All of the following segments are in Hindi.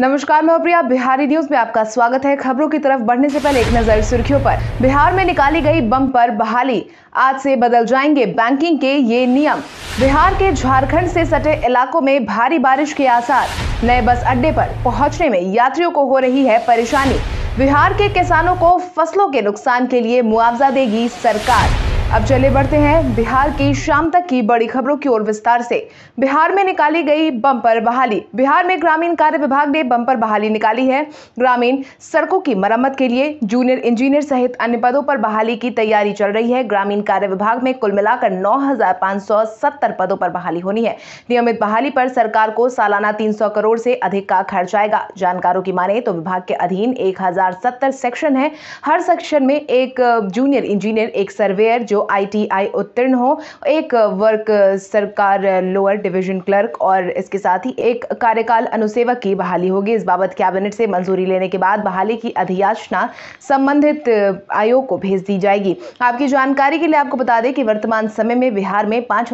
नमस्कार, मैं प्रिया। बिहारी न्यूज़ में आपका स्वागत है। खबरों की तरफ़ बढ़ने से पहले एक नज़र सुर्खियों पर। बिहार में निकाली गई बम पर बहाली। आज से बदल जाएँगे बैंकिंग के ये नियम। बिहार के झारखंड से सटे इलाकों में भारी बारिश के आसार। नए बस अड्डे पर पहुँचने में यात्रियों को हो रही है परेशानी। बिहार के किसानों को फ़सलों के नुकसान के लिए मुआवजा देगी सरकार। अब चले बढ़ते हैं बिहार की शाम तक की बड़ी खबरों की ओर विस्तार से। बिहार में निकाली गई बम्पर बहाली। बिहार में ग्रामीण कार्य विभाग ने बम्पर बहाली निकाली है। ग्रामीण सड़कों की मरम्मत के लिए जूनियर इंजीनियर सहित अन्य पदों पर बहाली की तैयारी चल रही है। ग्रामीण कार्य विभाग में कुल मिलाकर नौ हज़ार पाँच सौ सत्तर पदों पर बहाली होनी है। नियमित बहाली पर सरकार को सालाना तीन सौ करोड़ से अधिक का खर्च आएगा। जानकारों की माने तो विभाग के अधीन एक हज़ार सत्तर सेक्शन है। हर सेक्शन में एक जूनियर इंजीनियर, एक सर्वेयर जो आईटीआई उत्तीर्ण हो एक वर्क सरकार लोअर डिवीज़न क्लर्क और इसके साथ ही एक कार्यकाल अनुसेवक की बहाली होगी। इस बाबत कैबिनेट से मंजूरी लेने के बाद बहाली की अधियाचना संबंधित आयोग को भेज दी जाएगी। आपकी जानकारी के लिए आपको बता दें कि वर्तमान समय में बिहार में पाँच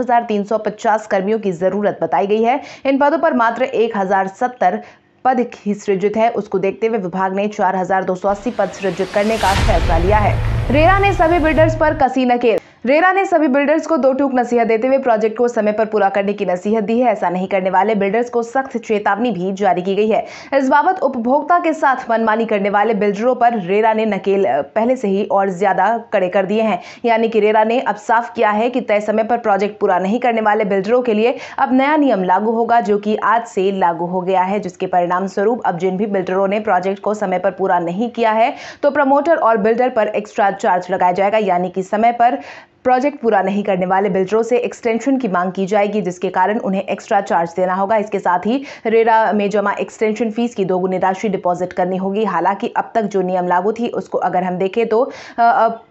कर्मियों की ज़रूरत बताई गई है। इन पदों पर मात्र एक हज़ार सत्तर पद ही सृजित है। उसको देखते हुए विभाग ने 4,280 पद सृजित करने का फैसला लिया है। रेरा ने सभी बिल्डर्स पर कसी नकेल। रेरा ने सभी बिल्डर्स को दो टूक नसीहत देते हुए प्रोजेक्ट को समय पर पूरा करने की नसीहत दी है। ऐसा नहीं करने वाले बिल्डर्स को सख्त चेतावनी भी जारी की गई है। इस बाबत उपभोक्ता के साथ मनमानी करने वाले बिल्डरों पर रेरा ने नकेल पहले से ही और ज़्यादा कड़े कर दिए हैं। यानी कि रेरा ने अब साफ़ किया है कि तय समय पर प्रोजेक्ट पूरा नहीं करने वाले बिल्डरों के लिए अब नया नियम लागू होगा, जो कि आज से लागू हो गया है, जिसके परिणाम स्वरूप अब जिन भी बिल्डरों ने प्रोजेक्ट को समय पर पूरा नहीं किया है तो प्रमोटर और बिल्डर पर एक्स्ट्रा चार्ज लगाया जाएगा। यानी कि समय पर प्रोजेक्ट पूरा नहीं करने वाले बिल्डरों से एक्सटेंशन की मांग की जाएगी, जिसके कारण उन्हें एक्स्ट्रा चार्ज देना होगा। इसके साथ ही रेरा में जमा एक्सटेंशन फ़ीस की दोगुनी राशि डिपॉजिट करनी होगी। हालाँकि अब तक जो नियम लागू थी, उसको अगर हम देखें तो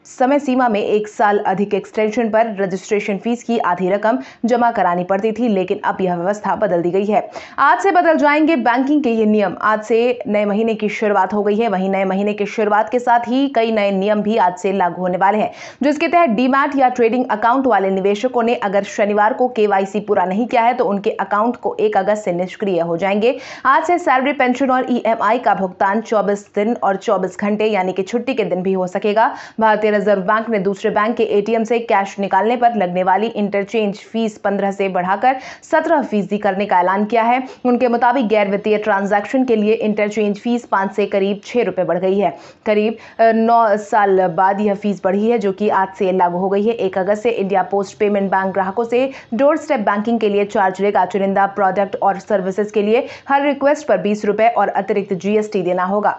समय सीमा में एक साल अधिक एक्सटेंशन पर रजिस्ट्रेशन फ़ीस की आधी रकम जमा करानी पड़ती थी, लेकिन अब यह व्यवस्था बदल दी गई है। आज से बदल जाएँगे बैंकिंग के ये नियम। आज से नए महीने की शुरुआत हो गई है। वहीं नए महीने की शुरुआत के साथ ही कई नए नियम भी आज से लागू होने वाले हैं, जिसके तहत डीमैट या ट्रेडिंग अकाउंट वाले निवेशकों ने अगर शनिवार को केवाईसी पूरा नहीं किया है तो उनके अकाउंट को एक अगस्त से निष्क्रिय हो जाएँगे। आज से सैलरी, पेंशन और ईएमआई का भुगतान 24 दिन और 24 घंटे, यानी कि छुट्टी के दिन भी हो सकेगा। भारतीय रिज़र्व बैंक ने दूसरे बैंक के एटीएम से कैश निकालने पर लगने वाली इंटरचेंज फ़ीस पंद्रह से बढ़ाकर सत्रह फ़ीसदी करने का ऐलान किया है। उनके मुताबिक गैर वित्तीय ट्रांजैक्शन के लिए इंटरचेंज फ़ीस पाँच से करीब छह रुपए बढ़ गई है। करीब नौ साल बाद यह फ़ीस बढ़ी है, जो कि आज से लागू हो गई है। एक अगस्त से इंडिया पोस्ट पेमेंट बैंक ग्राहकों से डोर स्टेप बैंकिंग के लिए चार्ज लेगा। चुनिंदा प्रोडक्ट और सर्विसेज़ के लिए हर रिक्वेस्ट पर बीस रुपए और अतिरिक्त जीएसटी देना होगा।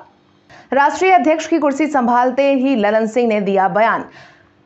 राष्ट्रीय अध्यक्ष की कुर्सी संभालते ही ललन सिंह ने दिया बयान।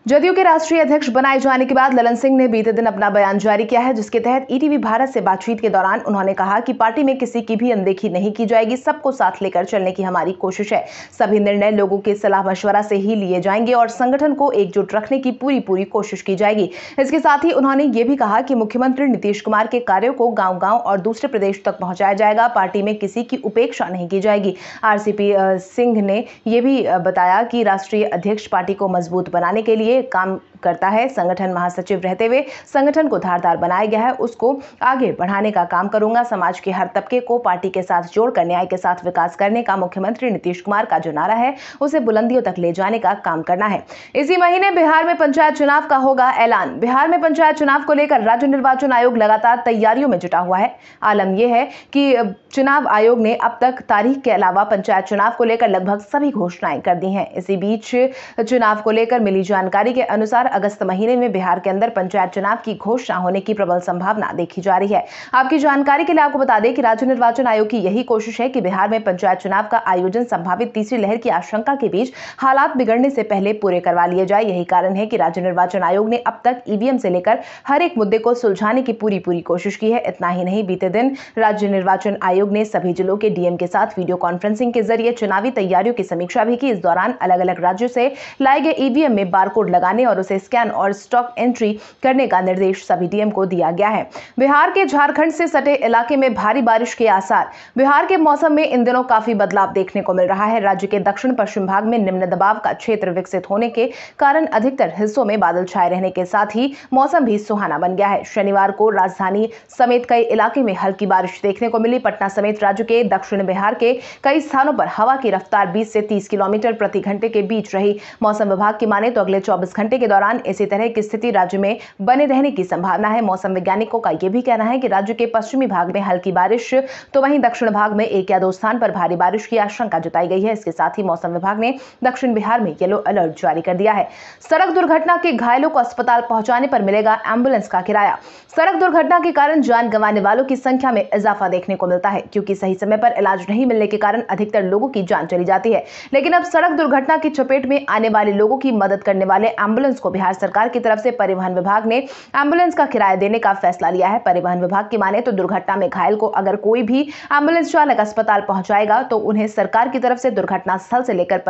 जदयू के राष्ट्रीय अध्यक्ष बनाए जाने के बाद ललन सिंह ने बीते दिन अपना बयान जारी किया है, जिसके तहत ईटीवी भारत से बातचीत के दौरान उन्होंने कहा कि पार्टी में किसी की भी अनदेखी नहीं की जाएगी, सबको साथ लेकर चलने की हमारी कोशिश है। सभी निर्णय लोगों के सलाह मशवरा से ही लिए जाएँगे और संगठन को एकजुट रखने की पूरी पूरी कोशिश की जाएगी। इसके साथ ही उन्होंने ये भी कहा कि मुख्यमंत्री नीतीश कुमार के कार्यो को गाँव गाँव और दूसरे प्रदेश तक पहुँचाया जाएगा, पार्टी में किसी की उपेक्षा नहीं की जाएगी। आरसीपी सिंह ने यह भी बताया कि राष्ट्रीय अध्यक्ष पार्टी को मज़बूत बनाने के लिए काम करता है। संगठन महासचिव रहते हुए संगठन को धारदार बनाया गया है। उसको आगे बढ़ाने का काम करूँगा। समाज के हर तबके को पार्टी के साथ जोड़कर, न्याय के साथ विकास करने का मुख्यमंत्री नीतीश कुमार का जो नारा है, उसे बुलंदियों तक ले जाने का काम करना है। इसी महीने बिहार में पंचायत चुनाव का होगा ऐलान। बिहार में पंचायत चुनाव को लेकर राज्य निर्वाचन आयोग लगातार तैयारियों में जुटा हुआ है। आलम यह है कि चुनाव आयोग ने अब तक तारीख के अलावा पंचायत चुनाव को लेकर लगभग सभी घोषणाएँ कर दी हैं। इसी बीच चुनाव को लेकर मिली जानकारी के अनुसार अगस्त महीने में बिहार के अंदर पंचायत चुनाव की घोषणा होने की प्रबल संभावना देखी जा रही है। आपकी जानकारी के लिए आपको बता दें कि राज्य निर्वाचन आयोग की यही कोशिश है कि बिहार में पंचायत चुनाव का आयोजन संभावित तीसरी लहर की आशंका के बीच हालात बिगड़ने से पहले पूरे करवा लिए जाए। यही कारण है कि राज्य निर्वाचन आयोग ने अब तक ईवीएम से लेकर हर एक मुद्दे को सुलझाने की पूरी पूरी कोशिश की है। इतना ही नहीं, बीते दिन राज्य निर्वाचन आयोग ने सभी जिलों के डीएम के साथ वीडियो कॉन्फ्रेंसिंग के ज़रिए चुनावी तैयारियों की समीक्षा भी की। इस दौरान अलग अलग राज्यों से लाए गए ईवीएम में बारकोड लगाने और उसे स्कैन और स्टॉक एंट्री करने का निर्देश सभी डीएम को दिया गया है। बिहार के झारखंड से सटे इलाके में भारी बारिश के आसार। बिहार के मौसम में इन दिनों काफ़ी बदलाव देखने को मिल रहा है। राज्य के दक्षिण पश्चिम भाग में निम्न दबाव का क्षेत्र विकसित होने के कारण अधिकतर हिस्सों में बादल छाए रहने के साथ ही मौसम भी सुहाना बन गया है। शनिवार को राजधानी समेत कई इलाके में हल्की बारिश देखने को मिली। पटना समेत राज्य के दक्षिण बिहार के कई स्थानों पर हवा की रफ्तार 20 से 30 किलोमीटर प्रति घंटे के बीच रही। मौसम विभाग की माने तो अगले 24 घंटे के दौरान इसी तरह की स्थिति राज्य में बने रहने की संभावना है। मौसम वैज्ञानिकों का यह भी कहना है कि राज्य के पश्चिमी भाग में हल्की बारिश तो वहीं दक्षिण भाग में एक या दो स्थान पर भारी बारिश की आशंका जताई गई है। इसके साथ ही मौसम विभाग ने दक्षिण बिहार में येलो अलर्ट जारी कर दिया है। सड़क दुर्घटना के घायलों को अस्पताल पहुँचाने पर मिलेगा एंबुलेंस का किराया। सड़क दुर्घटना के कारण जान गंवाने वालों की संख्या में इजाफा देखने को मिलता है, क्योंकि सही समय पर इलाज नहीं मिलने के कारण अधिकतर लोगों की जान चली जाती है। लेकिन अब सड़क दुर्घटना की चपेट में आने वाले लोगों की मदद करने वाले एंबुलेंस को बिहार सरकार की तरफ़ से परिवहन विभाग ने एंबुलेंस का किराया देने का फैसला लिया है। परिवहन विभाग की माने तो दुर्घटना में घायल को अगर कोई भी एंबुलेंस चालक अस्पताल पहुंचाएगा तो उन्हें सरकार की तरफ़ से दुर्घटना स्थल से लेकर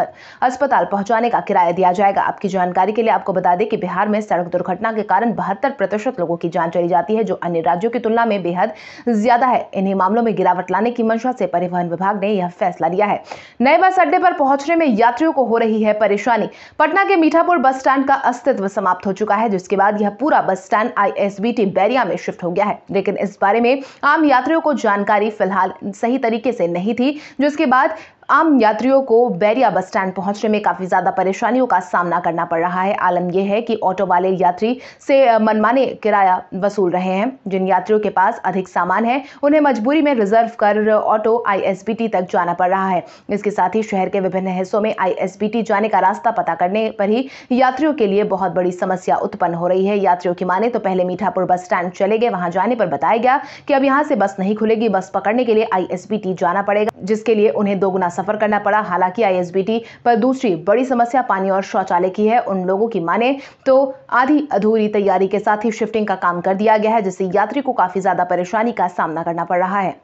अस्पताल पहुँचाने का किराया दिया जाएगा। आपकी जानकारी के लिए आपको बता दें कि बिहार में सड़क दुर्घटना के कारण बहत्तर प्रतिशत लोगों की जान चली जाती है, जो अन्य राज्यों की तुलना में बेहद ज़्यादा है। इन्हीं मामलों में गिरावट लाने की मंशा से परिवहन विभाग ने यह फैसला लिया है। नए बस अड्डे पर पहुँचने में यात्रियों को हो रही है परेशानी। पटना के मीठापुर बस स्टैंड का अस्तित्व समाप्त हो चुका है, जिसके बाद यह पूरा बस स्टैंड आईएसबीटी बैरिया में शिफ्ट हो गया है। लेकिन इस बारे में आम यात्रियों को जानकारी फ़िलहाल सही तरीके से नहीं थी, जिसके बाद आम यात्रियों को बैरिया बस स्टैंड पहुँचने में काफ़ी ज़्यादा परेशानियों का सामना करना पड़ रहा है। आलम यह है कि ऑटो वाले यात्री से मनमाने किराया वसूल रहे हैं। जिन यात्रियों के पास अधिक सामान है, उन्हें मजबूरी में रिज़र्व कर ऑटो आईएसबीटी तक जाना पड़ रहा है। इसके साथ ही शहर के विभिन्न हिस्सों में आईएसबीटी जाने का रास्ता पता करने पर ही यात्रियों के लिए बहुत बड़ी समस्या उत्पन्न हो रही है। यात्रियों की माने तो पहले मीठापुर बस स्टैंड चले गए। वहाँ जाने पर बताया गया कि अब यहाँ से बस नहीं खुलेगी। बस पकड़ने के लिए आईएसबीटी जाना पड़ेगा। जिसके लिए उन्हें दोगुना सफ़र करना पड़ा। हालाँकि आईएसबीटी पर दूसरी बड़ी समस्या पानी और शौचालय की है, उन लोगों की माने तो आधी अधूरी तैयारी के साथ ही शिफ्टिंग का काम कर दिया गया है, जिससे यात्री को काफ़ी ज़्यादा परेशानी का सामना करना पड़ रहा है।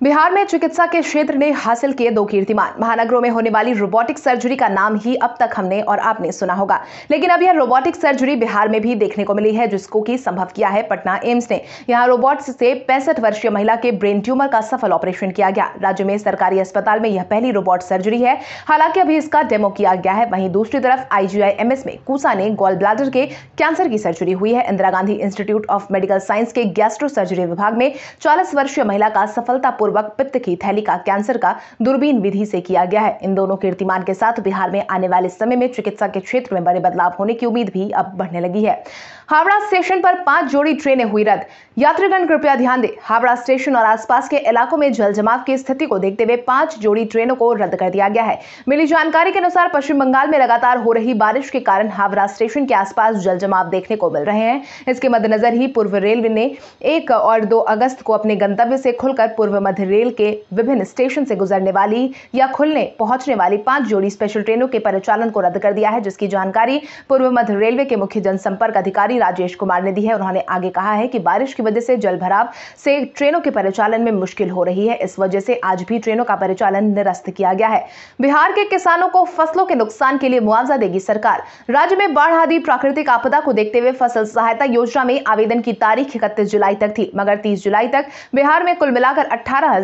बिहार में चिकित्सा के क्षेत्र ने हासिल किए दो कीर्तिमान। महानगरों में होने वाली रोबोटिक सर्जरी का नाम ही अब तक हमने और आपने सुना होगा। लेकिन अब यह रोबोटिक सर्जरी बिहार में भी देखने को मिली है, जिसको की संभव किया है पटना एम्स ने। यहाँ रोबोट से पैंसठ वर्षीय महिला के ब्रेन ट्यूमर का सफल ऑपरेशन किया गया। राज्य में सरकारी अस्पताल में यह पहली रोबोट सर्जरी है। हालाँकि अभी इसका डेमो किया गया है। वहीं दूसरी तरफ़ आईजीआईएमएस में कूसा ने गोल ब्लाडर के कैंसर की सर्जरी हुई है। Indira Gandhi institute of medical science के गैस्ट्रो सर्जरी विभाग में चालीस वर्षीय महिला का पूर्वक पित्त की थैली का कैंसर का दूरबीन विधि से किया गया है। इन दोनों कीर्तिमान के साथ बिहार में आने वाले समय में चिकित्सा के क्षेत्र में बड़े बदलाव होने की उम्मीद भी अब बढ़ने लगी है। हावड़ा स्टेशन पर पाँच जोड़ी ट्रेनें हुई रद्द। यात्रीगण कृपया ध्यान दें, हावड़ा स्टेशन और आसपास के इलाकों में जल जमाव की स्थिति को देखते हुए पाँच जोड़ी ट्रेनों को रद्द कर दिया गया है। मिली जानकारी के अनुसार पश्चिम बंगाल में लगातार हो रही बारिश के कारण हावड़ा स्टेशन के आसपास जल जमाव देखने को मिल रहे हैं। इसके मद्देनजर ही पूर्व रेलवे ने एक और दो अगस्त को अपने गंतव्य से खुलकर पूर्व मध्य रेल के विभिन्न स्टेशन से गुजरने वाली या खुलने, पहुँचने वाली पाँच जोड़ी स्पेशल ट्रेनों के परिचालन को रद्द कर दिया है, जिसकी जानकारी पूर्व मध्य रेलवे के मुख्य जनसंपर्क अधिकारी अधिकारी राजेश कुमार ने दी है। उन्होंने आगे कहा है कि बारिश की वजह से जलभराव से ट्रेनों के परिचालन में मुश्किल हो रही है। इस वजह से आज भी ट्रेनों का परिचालन निरस्त किया गया है। बिहार के किसानों को फ़सलों के नुकसान के लिए मुआवजा देगी सरकार। राज्य में बाढ़ आदि प्राकृतिक आपदा को देखते हुए फ़सल सहायता योजना में आवेदन की तारीख इकतीस जुलाई तक थी। मगर तीस जुलाई तक बिहार में कुल मिलाकर अठारह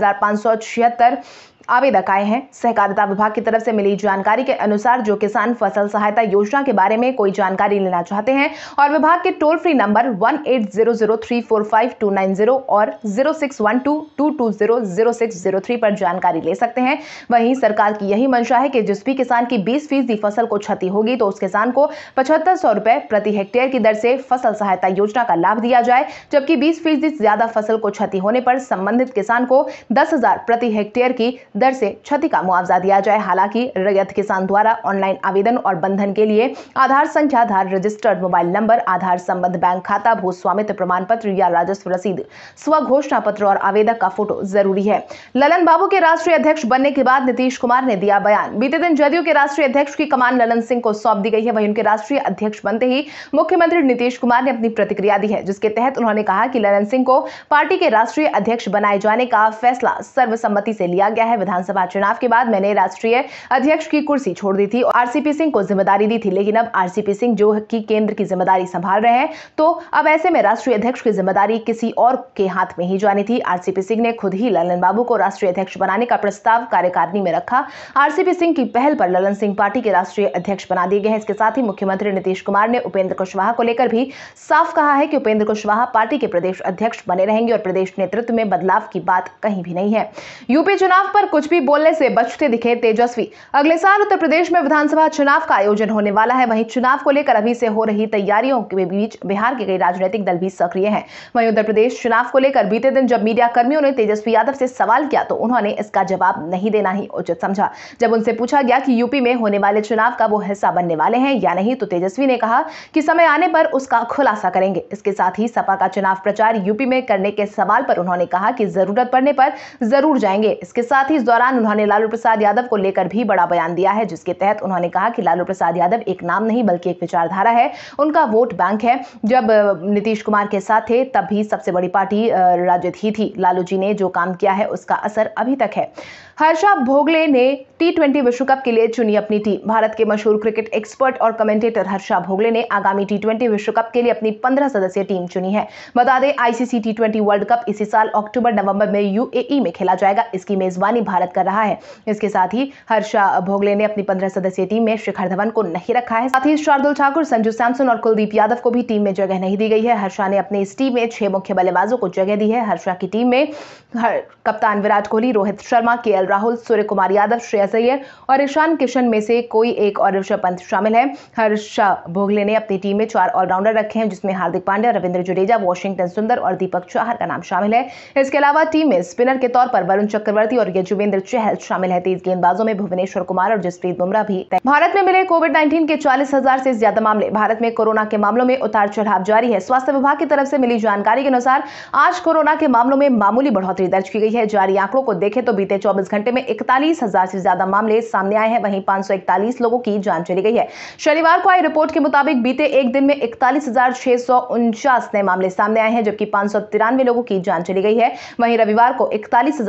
आवेदक आए हैं। सहकारिता विभाग की तरफ़ से मिली जानकारी के अनुसार जो किसान फ़सल सहायता योजना के बारे में कोई जानकारी लेना चाहते हैं और विभाग के toll free number one eight zero zero three four five two nine zero और zero six one two two two zero zero six zero three पर जानकारी ले सकते हैं। वहीं सरकार की यही मंशा है कि जिस भी किसान की बीस फ़ीसदी फ़सल को क्षति होगी तो उस किसान को पचहत्तर सौ रुपए प्रति हेक्टेयर की दर से फ़सल सहायता योजना का लाभ दिया जाए, जबकि बीस फ़ीसदी ज़्यादा फ़सल को क्षति होने पर संबंधित किसान को दस हज़ार प्रति हेक्टेयर की दर से क्षति का मुआवजा दिया जाए। हालाँकि रैयत किसान द्वारा ऑनलाइन आवेदन और बंधन के लिए आधार संख्या, Aadhaar registered mobile number, Aadhaar संबंध बैंक खाता भू स्वामित्व प्रमाण पत्र या राजस्व रसीद, स्व घोषणा पत्र और आवेदक का फ़ोटो ज़रूरी है। ललन बाबू के राष्ट्रीय अध्यक्ष बनने के बाद नीतीश कुमार ने दिया बयान। बीते दिन जदयू के राष्ट्रीय अध्यक्ष की कमान ललन सिंह को सौंप दी गई है। वही उनके राष्ट्रीय अध्यक्ष बनते ही मुख्यमंत्री नीतीश कुमार ने अपनी प्रतिक्रिया दी है, जिसके तहत उन्होंने कहा कि ललन सिंह को पार्टी के राष्ट्रीय अध्यक्ष बनाए जाने का फैसला सर्वसम्मति से लिया गया है। विधानसभा चुनाव के बाद मैंने राष्ट्रीय अध्यक्ष की कुर्सी छोड़ दी थी आरसीपी सिंह को ज़िम्मेदारी दी थी। लेकिन अब आरसीपी सिंह जो की केंद्र की ज़िम्मेदारी संभाल रहे हैं तो अब ऐसे में राष्ट्रीय अध्यक्ष की ज़िम्मेदारी किसी और के हाथ में ही जानी थी। आरसीपी सिंह ने खुद ही ललन बाबू को राष्ट्रीय अध्यक्ष बनाने का प्रस्ताव कार्यकारिणी में रखा। आरसीपी सिंह की पहल पर ललन सिंह पार्टी के राष्ट्रीय अध्यक्ष बना दिए गए हैं। इसके साथ ही मुख्यमंत्री नीतीश कुमार ने उपेंद्र कुशवाहा को लेकर भी साफ़ कहा है कि उपेंद्र कुशवाहा पार्टी के प्रदेश अध्यक्ष बने रहेंगे और प्रदेश नेतृत्व में बदलाव की बात कहीं भी नहीं है। यूपी चुनाव पर कुछ भी बोलने से बचते दिखे तेजस्वी। अगले साल उत्तर प्रदेश में विधानसभा चुनाव का आयोजन होने वाला है। वहीं चुनाव को लेकर अभी से हो रही तैयारियों के बीच बिहार के कई राजनीतिक दल भी सक्रिय हैं। वहीं उत्तर प्रदेश चुनाव को लेकर बीते दिन जब मीडिया कर्मियों ने तेजस्वी यादव से सवाल किया तो उन्होंने इसका जवाब नहीं देना ही उचित समझा। जब उनसे पूछा गया कि यूपी में होने वाले चुनाव का वो हिस्सा बनने वाले हैं या नहीं तो तेजस्वी ने कहा कि समय आने पर उसका खुलासा करेंगे। इसके साथ ही सपा का चुनाव प्रचार यूपी में करने के सवाल पर उन्होंने कहा कि ज़रूरत पड़ने पर ज़रूर जाएँगे। इसके साथ ही इस दौरान उन्होंने लालू प्रसाद यादव को लेकर भी बड़ा बयान दिया है, जिसके तहत उन्होंने कहा कि लालू प्रसाद यादव एक नाम नहीं, बल्कि एक विचारधारा है। उनका वोट बैंक है। जब नीतीश कुमार के साथ थे, तब भी सबसे बड़ी पार्टी राजद ही थी। लालू जी ने जो काम किया है, उसका असर अभी तक है। हर्षा भोगले ने टी ट्वेंटी विश्व कप के लिए चुनी अपनी टीम। भारत के मशहूर क्रिकेट एक्सपर्ट और कमेंटेटर हर्षा भोगले ने आगामी टी ट्वेंटी विश्व कप के लिए अपनी पंद्रह सदस्यीय टीम चुनी है। बता दें, ICC T twenty world cup इसी साल अक्टूबर नवंबर में यूएई में खेला जाएगा। इसकी मेजबानी भारत कर रहा है। इसके साथ ही हर्षा भोगले ने अपनी पंद्रह सदस्यीय टीम में शिखर धवन को नहीं रखा है। साथ ही शार्दुल ठाकुर, संजू सैमसन और कुलदीप यादव को भी टीम में जगह नहीं दी गई है। हर्षा ने अपनी इस टीम में छह मुख्य बल्लेबाजों को जगह दी है। हर्षा की टीम में कप्तान विराट कोहली, रोहित शर्मा, के राहुल सूर्य कुमार यादव, श्रेयस अय्यर और ईशान किशन में से कोई एक और ऋषभ पंत शामिल है। हर्षा भोगले ने अपनी टीम में चार ऑलराउंडर रखे हैं, जिसमें हार्दिक पांड्या, रविंद्र जडेजा, वॉशिंगटन सुंदर और दीपक चाहर का नाम शामिल है। इसके अलावा टीम में स्पिनर के तौर पर वरुण चक्रवर्ती और यजुवेंद्र चहल शामिल है तेज गेंदबाजों में भुवनेश्वर कुमार और जसप्रीत बुमराह भी। भारत में मिले कोविड नाइन्टीन के चालीस हज़ार ज़्यादा मामले। भारत में कोरोना के मामलों में उतार चढ़ाव जारी है। स्वास्थ्य विभाग की तरफ़ से मिली जानकारी के अनुसार, आज कोरोना के मामलों में मामूली बढ़ोतरी दर्ज की गई है। जारी आंकड़ों को देखें तो बीते चौबीस घंटे में इकतालीस हज़ार ज़्यादा मामले सामने आए हैं। वहीं पाँच लोगों की जान चली गई है। शनिवार को आई रिपोर्ट के मुताबिक बीते एक दिन में इकतालीस नए मामले सामने आए हैं, जबकि पाँच लोगों की जान चली गई है। वहीं रविवार को इकतालीस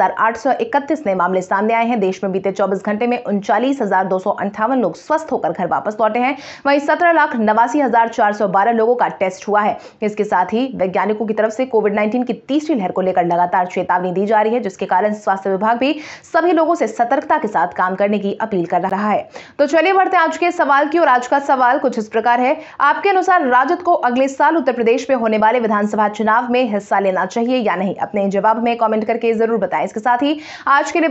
नए मामले सामने आए हैं। देश में बीते चौबीस घंटे में उनचालीस लोग स्वस्थ होकर घर वापस लौटे हैं। वहीं सत्रह लाख नवासी लोगों का टेस्ट हुआ है। इसके साथ ही वैज्ञानिकों की तरफ़ से कोविड नाइन्टीन की तीसरी लहर को लेकर लगातार चेतावनी दी जा रही है, जिसके कारण स्वास्थ्य विभाग भी सभी लोगों से सतर्कता के साथ काम करने की अपील कर रहा है। तो चलिए बढ़ते आज के सवाल की और आज का सवाल कुछ इस प्रकार है। आपके अनुसार राजद को अगले साल उत्तर प्रदेश में होने वाले विधानसभा चुनाव में हिस्सा लेना चाहिए या नहीं? अपने जवाब में कमेंट करके ज़रूर बताएँ। इसके साथ ही आज के लिए